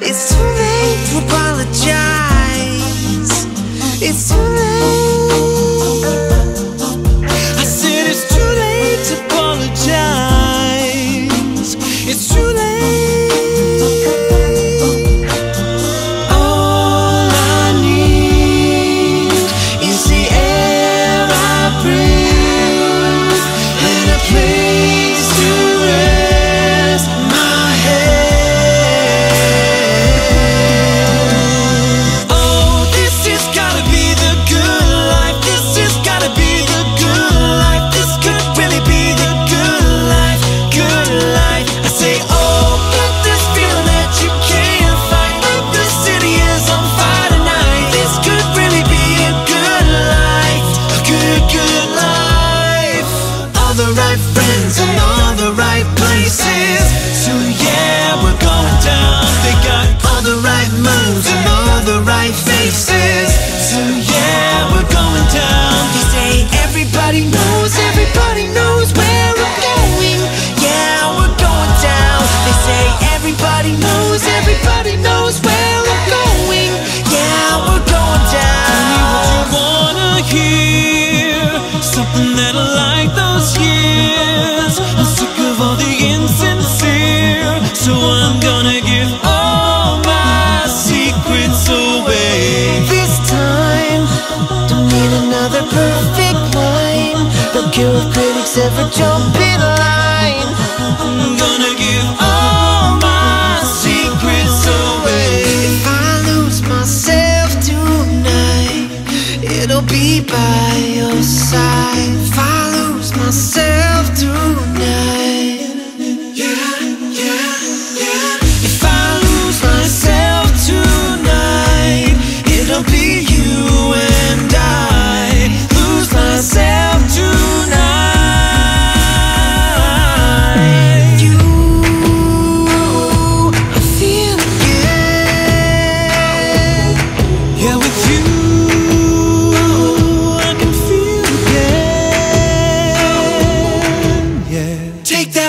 It's say, oh. kill critics ever jump in line. I'm gonna give all my secrets away. If I lose myself tonight It'll be by your side. If I lose myself tonight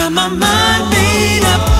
Got my mind made up.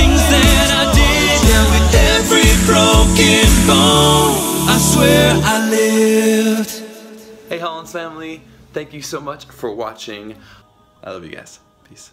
I swear I lived. Hey Hollins family, thank you so much for watching. I love you guys. Peace.